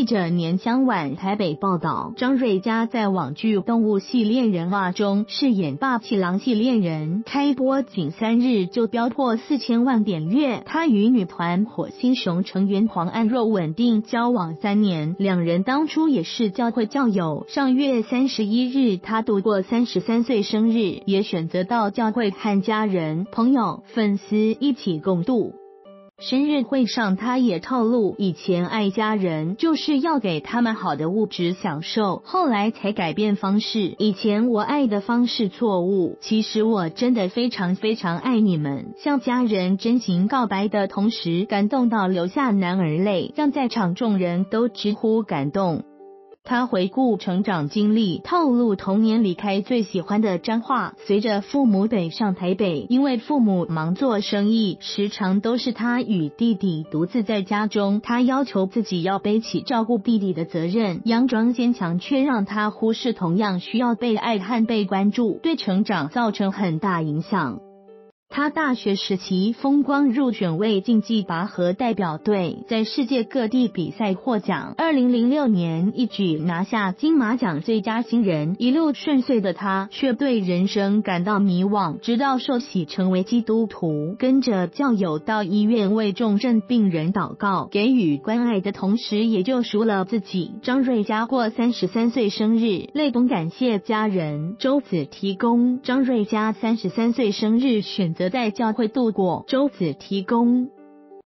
记者年香晚台北报道，张瑞佳在网剧《动物系恋人二》中饰演霸气狼系恋人，开播仅三日就飙破四千万点阅。他与女团火星熊成员黄安若稳定交往三年，两人当初也是教会教友。上月三十一日，他度过三十三岁生日，也选择到教会和家人、朋友、粉丝一起共度。生日会上，他也透露，以前爱家人就是要给他们好的物质享受，后来才改变方式。以前我爱的方式错误，其实我真的非常非常爱你们，向家人真情告白的同时，感动到流下男儿泪，让在场众人都直呼感动。他回顾成长经历，透露童年离开最喜欢的彰化，随着父母北上台北，因为父母忙做生意，时常都是他与弟弟独自在家中。他要求自己要背起照顾弟弟的责任，佯装坚强，却让他忽视同样需要被爱和被关注，对成长造成很大影响。他大学时期风光入选为竞技拔河代表队，在世界各地比赛获奖。二零零六年一举拿下金马奖最佳新人。一路顺遂的他，却对人生感到迷惘。直到受洗成为基督徒，跟着教友到医院为重症病人祷告，给予关爱的同时，也救赎了自己。张瑞佳过三十三岁生日，泪崩感谢家人。周子提供张瑞佳三十三岁生日选。则在教会度过。周子提供。